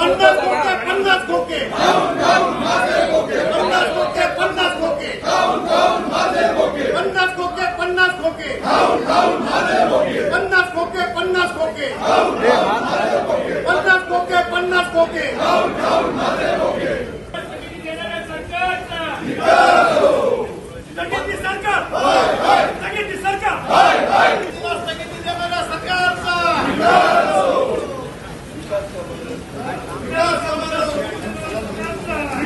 पन्ना कोके पन्नास कोके पन्ना डाउन मासे कोके पन्नास कोके पन्नास कोके डाउन डाउन मासे कोके पन्नास कोके पन्नास कोके डाउन डाउन मासे कोके पन्नास कोके पन्नास कोके डाउन डाउन